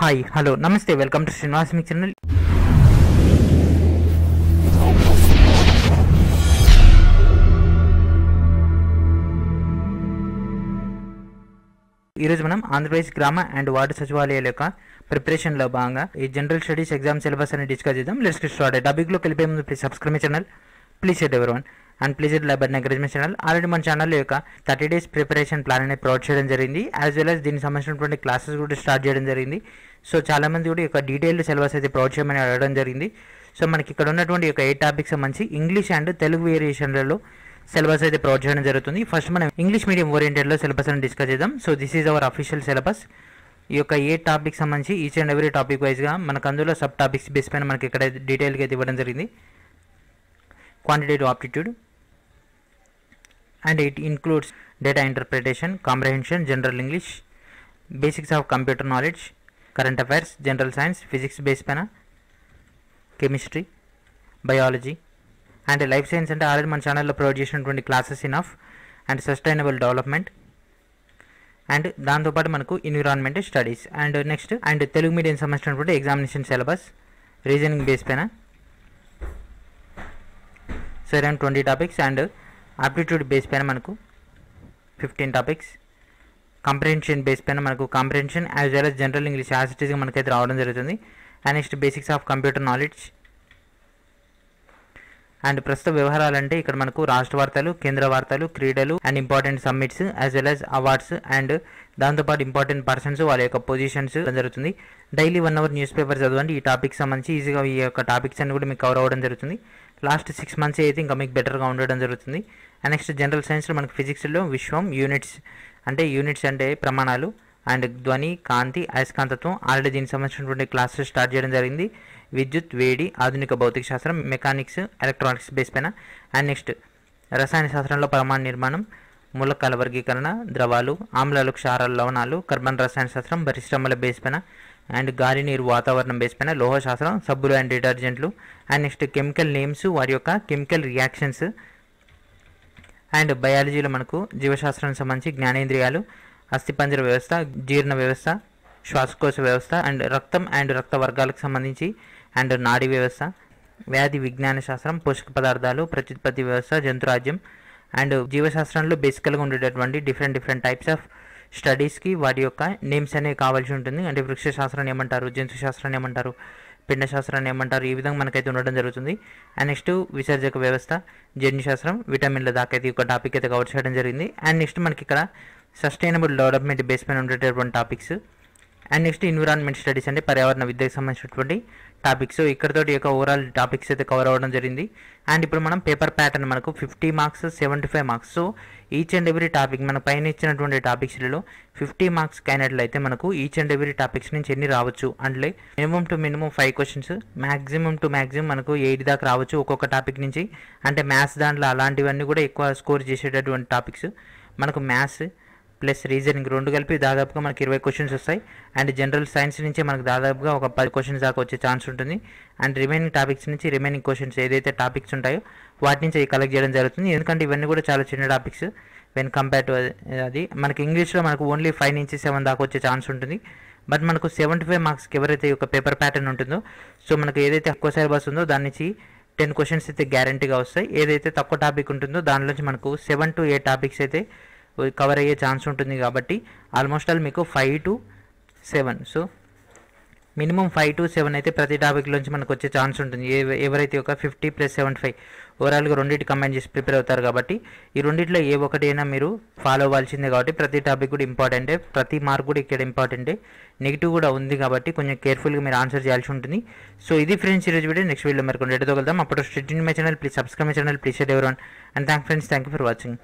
Hi hello namaste welcome to Srinivas me channel ఈరోజు మనం ఆంధ్రప్రదేశ్ గ్రామ అండ్ వార్డు సచివాలయాల యొక్క ప్రిపరేషన్లో భాగంగా ఈ జనరల్ స్టడీస్ ఎగ్జామ్ సిలబస్ అని డిస్కస్ చేద్దాం. లెట్స్ స్టార్ట్ టాపిక్లోకి వెళ్ళిపోయే ముందు please subscribe my channel please share every one and please it like encouragement channel. Already మన ఛానల్ యొక్క థర్టీ డేస్ ప్రిపరేషన్ ప్లాన్ అనేది ప్రొవైడ్ చేయడం జరిగింది. యాజ్ వెల్ అస్ దీనికి సంబంధించినటువంటి క్లాసెస్ కూడా స్టార్ట్ చేయడం జరిగింది. సో చాలామంది కూడా ఈ యొక్క డీటెయిల్డ్ సిలబస్ అయితే ప్రొవైడ్ చేయమని అడగడం జరిగింది. సో మనకి ఇక్కడ ఉన్నటువంటి యొక్క ఏ టాపిక్స్ సంబంధించి ఇంగ్లీష్ అండ్ తెలుగు వేరియేషన్లలో సిలబస్ అయితే ప్రొవైడ్ చేయడం జరుగుతుంది. ఫస్ట్ మనం ఇంగ్లీష్ మీడియం ఓరియంటెడ్లో సిలబస్ అని డిస్కస్ చేద్దాం. So this is our official syllabus ఈ యొక్క ఏ టాపిక్ సంబంధించి ఈచ్ అండ్ ఎవ్రీ టాపిక్ వైజ్గా మనకు అందులో సబ్ టాపిక్స్ బేస్ పైన మనకి ఇక్కడ డీటెయిల్గా అయితే ఇవ్వడం జరిగింది. Quantitative aptitude and it includes data interpretation comprehension general English basics of computer knowledge current affairs general science physics base పైన chemistry biology and life science అంటే ఆల్రెడీ మన ఛానల్లో ప్రొవైడ్ చేసినటువంటి classes in of and sustainable development and దాంతోపాటు మనకు environment studies and next and Telugu medium సంబంధించినటువంటి examination syllabus reasoning base పైన so around twenty topics and aptitude base పైన మనకు ఫిఫ్టీన్ టాపిక్స్. కాంప్రిహెన్షన్ బేస్ పైన మనకు comprehension as well as general English as it ఈస్గా మనకైతే రావడం జరుగుతుంది. And next basics of computer knowledge and ప్రస్తుత వ్యవహారాలంటే ఇక్కడ మనకు రాష్ట్ర వార్తలు కేంద్ర వార్తలు క్రీడలు and important summits as well as awards and దాంతోపాటు ఇంపార్టెంట్ పర్సన్స్ వాళ్ళ యొక్క పొజిషన్స్ జరుగుతుంది. Daily one hour news paper చదవండి. ఈ టాపిక్ సంబంధించి ఈజీగా ఈ యొక్క టాపిక్స్ అన్ని కూడా మీకు కవర్ అవ్వడం జరుగుతుంది. లాస్ట్ సిక్స్ మంత్స్ అయితే ఇంకా మీకు బెటర్గా ఉండడం జరుగుతుంది. అండ్ నెక్స్ట్ జనరల్ సైన్స్లో మనకు ఫిజిక్స్లో విశ్వం యూనిట్స్ అంటే యూనిట్స్ అంటే ప్రమాణాలు అండ్ ధ్వని కాంతి అయస్కాంతత్వం ఆల్రెడీ దీనికి సంబంధించినటువంటి క్లాసెస్ స్టార్ట్ చేయడం జరిగింది. విద్యుత్ వేడి ఆధునిక భౌతిక శాస్త్రం మెకానిక్స్ ఎలక్ట్రానిక్స్ బేస్ పైన. అండ్ నెక్స్ట్ రసాయన శాస్త్రంలో పరమాణు నిర్మాణం మూలకాల వర్గీకరణ ద్రవాలు ఆమ్లాలు క్షారాలు లవణాలు కార్బన్ రసాయన శాస్త్రం పరిశ్రమల బేస్ పైన. అండ్ గాలి నీరు వాతావరణం బేస్ పైన లోహశాస్త్రం సబ్బులు అండ్ డిటర్జెంట్లు అండ్ నెక్స్ట్ కెమికల్ నేమ్స్ వారి యొక్క కెమికల్ రియాక్షన్స్ అండ్ బయాలజీలో మనకు జీవశాస్త్రానికి సంబంధించి జ్ఞానేంద్రియాలు అస్థిపంజర వ్యవస్థ జీర్ణ వ్యవస్థ శ్వాసకోశ వ్యవస్థ అండ్ రక్తం అండ్ రక్త వర్గాలకు సంబంధించి అండ్ నాడీ వ్యవస్థ వ్యాధి విజ్ఞాన శాస్త్రం పోషక పదార్థాలు ప్రత్యుత్పత్తి వ్యవస్థ జంతురాజ్యం అండ్ జీవశాస్త్రంలో బేసికల్గా ఉండేటటువంటి డిఫరెంట్ డిఫరెంట్ టైప్స్ ఆఫ్ స్టడీస్కి వాటి యొక్క నేమ్స్ అనేవి కావాల్సి ఉంటుంది. అంటే వృక్ష శాస్త్రాన్ని ఏమంటారు జంతు శాస్త్రాన్ని ఏమంటారు పిండ శాస్త్రాన్ని ఏమంటారు? ఈ విధంగా మనకైతే ఉండడం జరుగుతుంది. అండ్ నెక్స్ట్ విసర్జక వ్యవస్థ జన్యుశాస్త్రం విటమిన్ల దాకా అయితే ఒక టాపిక్ అయితే కవర్ చేయడం జరిగింది. అండ్ నెక్స్ట్ మనకి ఇక్కడ సస్టైనబుల్ డెవలప్మెంట్ బేస్ పైన ఉండేటటువంటి topics and next environment studies అంటే పర్యావరణ విద్యకు సంబంధించినటువంటి టాపిక్స్ ఇక్కడతోటి యొక్క ఓవరాల్ టాపిక్స్ అయితే కవర్ అవ్వడం జరిగింది. అండ్ ఇప్పుడు మనం పేపర్ ప్యాటర్న్ మనకు fifty marks seventy five marks so each and every topic మన పైన ఇచ్చినటువంటి టాపిక్స్లలో ఫిఫ్టీ మార్క్స్ అయినట్లయితే మనకు ఈచ్ అండ్ ఎవ్రీ టాపిక్స్ నుంచి ఎన్ని రావచ్చు? అంటే minimum to minimum five questions maximum to maximum మనకు ఎయిట్ దాకా రావచ్చు ఒక్కొక్క టాపిక్ నుంచి. అంటే మ్యాథ్స్ దాంట్లో అలాంటివన్నీ కూడా ఎక్కువ స్కోర్ చేసేటటువంటి టాపిక్స్ మనకు మ్యాథ్స్ ప్లస్ రీజనింగ్ రెండు కలిపి దాదాపుగా మనకి ఇరవై క్వశ్చన్స్ వస్తాయి. అండ్ జనరల్ సైన్స్ నుంచి మనకు దాదాపుగా ఒక పది క్వశ్చన్స్ దాకా వచ్చే ఛాన్స్ ఉంటుంది. అండ్ రిమైనింగ్ టాపిక్స్ నుంచి రిమైనింగ్ క్వశ్చన్స్ ఏదైతే టాపిక్స్ ఉంటాయో వాటి నుంచి కలెక్ట్ చేయడం జరుగుతుంది. ఎందుకంటే ఇవన్నీ కూడా చాలా చిన్న టాపిక్స్ వెన్ కంపేర్ టు అది మనకి ఇంగ్లీష్లో మనకు ఓన్లీ ఫైవ్ నుంచి సెవెన్ దాకా వచ్చే ఛాన్స్ ఉంటుంది. బట్ మనకు సెవెంటీ ఫైవ్ మార్క్స్కి ఎవరైతే ఒక పేపర్ ప్యాటర్న్ ఉంటుందో సో మనకు ఏదైతే ఎక్కువ సిలబస్ ఉందో దాని నుంచి టెన్ క్వశ్చన్స్ అయితే గ్యారంటీగా వస్తాయి. ఏదైతే తక్కువ టాపిక్ ఉంటుందో దానిలోంచి మనకు సెవెన్ టు ఎయిట్ టాపిక్స్ అయితే కవర్ అయ్యే ఛాన్స్ ఉంటుంది కాబట్టి ఆల్మోస్ట్ ఆల్ మీకు five to seven so minimum five to seven అయితే ప్రతి టాపిక్లోంచి మనకు వచ్చే ఛాన్స్ ఉంటుంది. ఏ- ఎవరైతే ఒక ఫిఫ్టీ ప్లస్ సెవెంటీ ఫైవ్ ఓవరాల్గా రెండింటి కంబైన్ చేసి ప్రిపేర్ అవుతారు కాబట్టి ఈ రెండిట్లో ఏ ఒకటి అయినా మీరు ఫాలో అవ్వాల్సిందే కాబట్టి ప్రతి టాపిక్ కూడా ఇంపార్టెంటే ప్రతి మార్క్ కూడా ఇక్కడ ఇంపార్టెంటే నెగిటివ్ కూడా ఉంది కాబట్టి కొంచెం కేర్ఫుల్గా మీరు ఆన్సర్ చేయాల్సి ఉంటుంది. సో ఇది ఫ్రెండ్స్ ఈరోజు వీడియో. నెక్స్ట్ వీడియో మరి కొన్ని ఎడతగలుగుతాం అప్పుడు strict my channel please subscribe my channel please share and thank friends thank you for watching